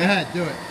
Go ahead, do it.